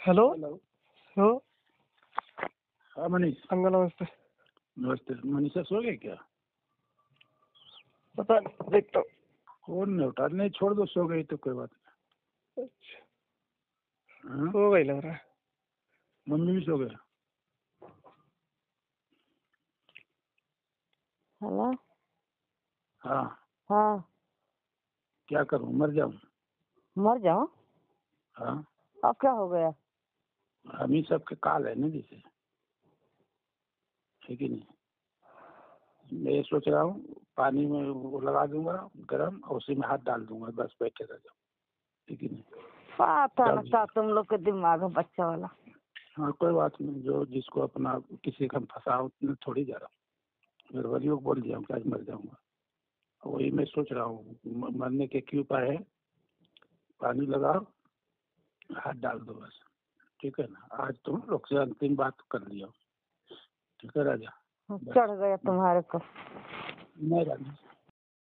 Hello hello हाँ Manish. Uncle नमस्ते। नमस्ते। मनीषा सो गए क्या? पता नहीं देखता हूँ। फ़ोन नहीं उठा नहीं छोड़ दो सो गई तो कोई बात अच्छा। नहीं हाँ? हो गई लग रहा है। मम्मी भी सो गए। हेलो? हाँ। हाँ। क्या करूँ? मर जाऊँ? मर जाओ हाँ। अब क्या हो गया? हम ही सबके काल है ना जैसे है कि नहीं मैं ये सोच रहा हूँ पानी में वो लगा दूँगा गरम और उसी में हाथ डाल दूँगा बस बैठे रह जाऊँ है नहीं। तुम लोग के दिमाग है बच्चा वाला। हाँ कोई बात नहीं जो जिसको अपना किसी का फंसा थोड़ी जा रहा हूँ। को बोल दिया कि आज मर जाऊँगा। वही मैं सोच रहा हूँ मरने के क्यों उपाय है? पानी लगाओ हाथ डाल दो बस। ठीक है ना? आज तुम लोग से अंतिम बात कर लिया। ठीक है राजा? चढ़ गया तुम्हारे को। नहीं राजा।